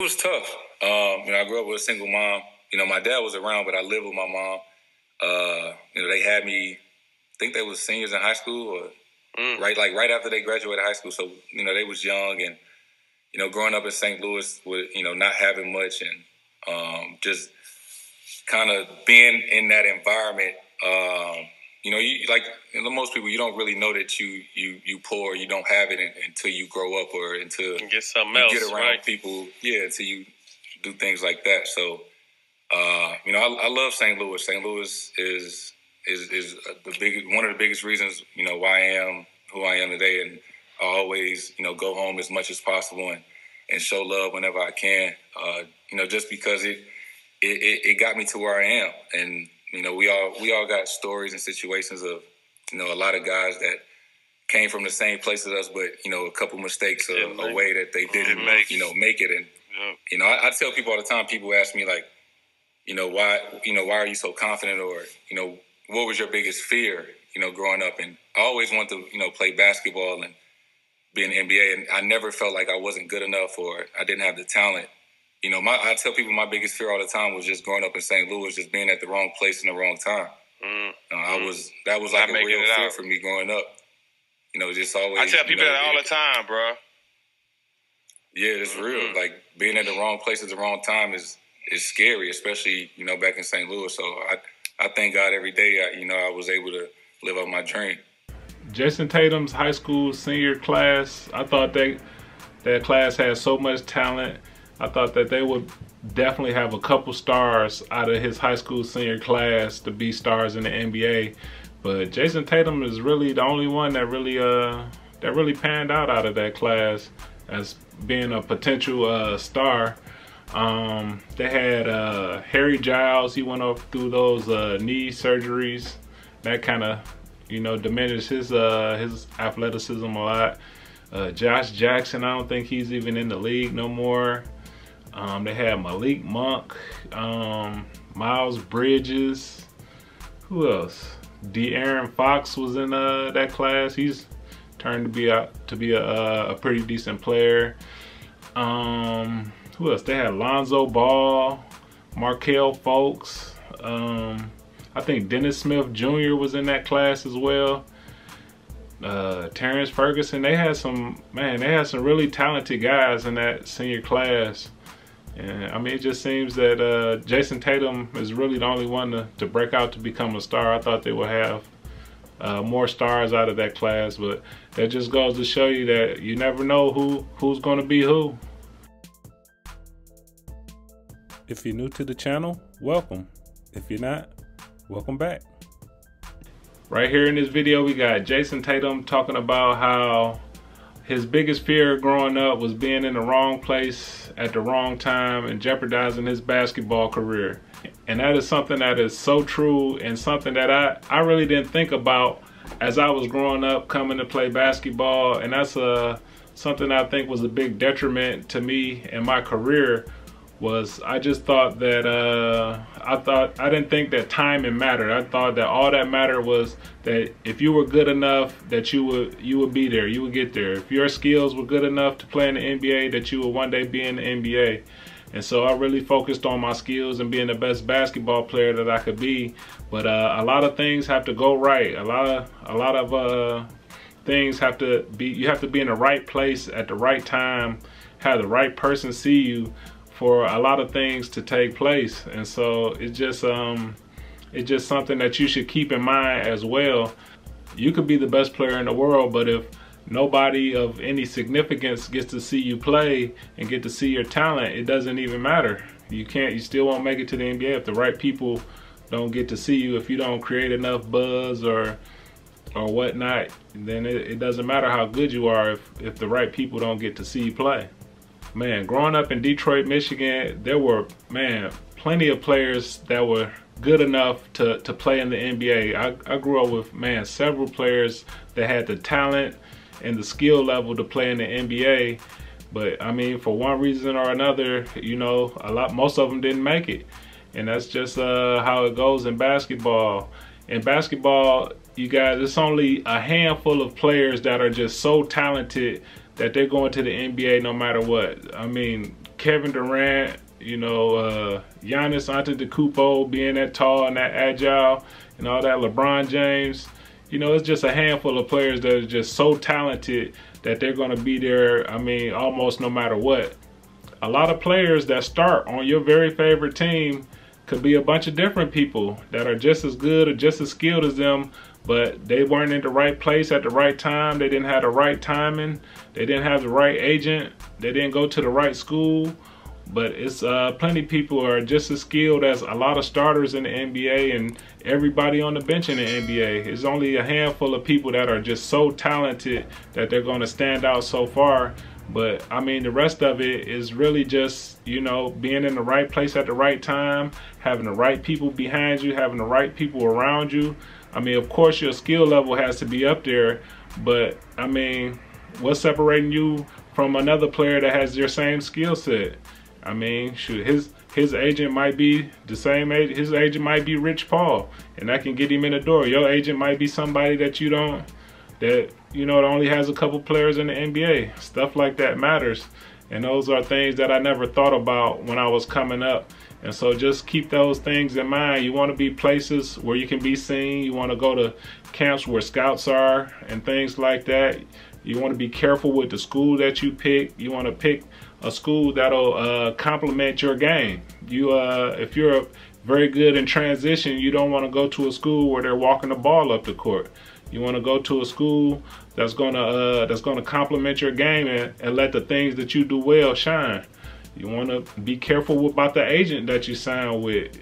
It was tough. Um, you know, I grew up with a single mom. You know, my dad was around, but I lived with my mom. Uh, you know, they had me. I think they was seniors in high school, or mm. right, like right after they graduated high school. So you know, they was young, and you know, growing up in St. Louis with you know not having much, and um, just kind of being in that environment. Um, you know, you like you know, most people, you don't really know that you you you poor, you don't have it in, until you grow up or until you get something else, get around right? people. Yeah, until you do things like that. So, uh, you know, I, I love St. Louis. St. Louis is is is the big one of the biggest reasons you know why I am who I am today, and I always you know go home as much as possible and and show love whenever I can. Uh, you know, just because it, it it got me to where I am, and you know, we all we all got stories and situations of you know a lot of guys that came from the same place as us, but you know, a couple mistakes, a, a way that they didn't mm-hmm. make, you know, make it. And you know, I, I, tell people all the time. People ask me like, you know, why, you know, why are you so confident, or you know, what was your biggest fear, you know, growing up? And I always wanted to, you know, play basketball and be in the NBA, and I never felt like I wasn't good enough or I didn't have the talent you know, my I tell people my biggest fear all the time was just growing up in St. Louis, just being at the wrong place in the wrong time. Mm. Uh, I was that was like Not a real fear out. for me growing up. You know, just always. I tell people you know, that all the time, bro. Yeah, it's mm-hmm. real. Like being at the wrong place at the wrong time is is scary, especially you know back in St. Louis. So I I thank God every day. I, you know, I was able to live up my dream. Jayson Tatum's high school senior class. I thought that that class had so much talent I thought that they would definitely have a couple stars out of his high school senior class to be stars in the NBA. But Jayson Tatum is really the only one that really uh that really panned out out of that class as being a potential uh, star. Um, they had uh, Harry Giles. He went off through those uh, knee surgeries. That kind of, you know, diminished his uh, his athleticism a lot. Uh, Josh Jackson. I don't think he's even in the league no more. Um, they had Malik Monk, um, Miles Bridges. Who else? De'Aaron Fox was in uh, that class. He's turned to be a to be a, a pretty decent player. Um, who else? They had Lonzo Ball, Markelle Fultz. Um, I think Dennis Smith Jr. was in that class as well. Uh, Terrence Ferguson. They had some man. They had some really talented guys in that senior class. And I mean, it just seems that uh, Jayson Tatum is really the only one to, to break out to become a star. I thought they would have uh, more stars out of that class, but that just goes to show you that you never know who who's going to be who. If you're new to the channel, welcome. If you're not, welcome back. Right here in this video, we got Jayson Tatum talking about how his biggest fear growing up was being in the wrong place at the wrong time and jeopardizing his basketball career. And that is something that is so true and something that I, I really didn't think about as I was growing up coming to play basketball. And that's uh, something I think was a big detriment to me and my career was I just thought that uh, I thought I didn't think that timing mattered. I thought that all that mattered was that if you were good enough, that you would you would be there, you would get there. If your skills were good enough to play in the NBA, that you would one day be in the NBA. And so I really focused on my skills and being the best basketball player that I could be. But uh, a lot of things have to go right. A lot of a lot of uh, things have to be. You have to be in the right place at the right time. Have the right person see you for a lot of things to take place. And so it's just um it's just something that you should keep in mind as well. You could be the best player in the world, but if nobody of any significance gets to see you play and get to see your talent, it doesn't even matter. You can't you still won't make it to the NBA if the right people don't get to see you, if you don't create enough buzz or or whatnot, then it, it doesn't matter how good you are if, if the right people don't get to see you play man, growing up in Detroit, Michigan, there were, man, plenty of players that were good enough to, to play in the NBA. I, I grew up with, man, several players that had the talent and the skill level to play in the NBA. But I mean, for one reason or another, you know, a lot, most of them didn't make it. And that's just uh, how it goes in basketball. In basketball, you guys, it's only a handful of players that are just so talented that they're going to the NBA no matter what. I mean, Kevin Durant, you know, uh, Giannis Antetokounmpo being that tall and that agile and all that, LeBron James. You know, it's just a handful of players that are just so talented that they're going to be there, I mean, almost no matter what. A lot of players that start on your very favorite team could be a bunch of different people that are just as good or just as skilled as them, but they weren't in the right place at the right time. They didn't have the right timing. They didn't have the right agent. They didn't go to the right school. But it's uh, plenty of people are just as skilled as a lot of starters in the NBA and everybody on the bench in the NBA. It's only a handful of people that are just so talented that they're going to stand out so far. But I mean, the rest of it is really just, you know, being in the right place at the right time, having the right people behind you, having the right people around you. I mean, of course, your skill level has to be up there, but I mean, what's separating you from another player that has your same skill set? I mean, shoot, his his agent might be the same age. His agent might be Rich Paul, and that can get him in the door. Your agent might be somebody that you don't, that you know, that only has a couple players in the NBA. Stuff like that matters, and those are things that I never thought about when I was coming up. And so just keep those things in mind. You want to be places where you can be seen. You want to go to camps where scouts are and things like that. You want to be careful with the school that you pick. You want to pick a school that'll uh, complement your game. You, uh, if you're very good in transition, you don't want to go to a school where they're walking the ball up the court. You want to go to a school that's gonna uh, that's gonna complement your game and, and let the things that you do well shine. You want to be careful about the agent that you sign with.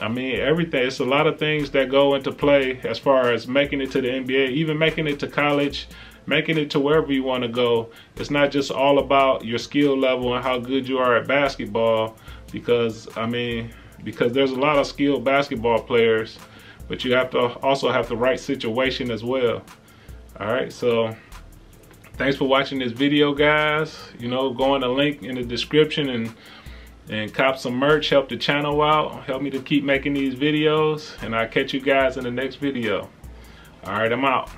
I mean, everything. It's a lot of things that go into play as far as making it to the NBA, even making it to college, making it to wherever you want to go. It's not just all about your skill level and how good you are at basketball, because I mean, because there's a lot of skilled basketball players, but you have to also have the right situation as well. All right, so thanks for watching this video guys. You know go on the link in the description and and cop some merch help the channel out help me to keep making these videos and i'll catch you guys in the next video. All right i'm out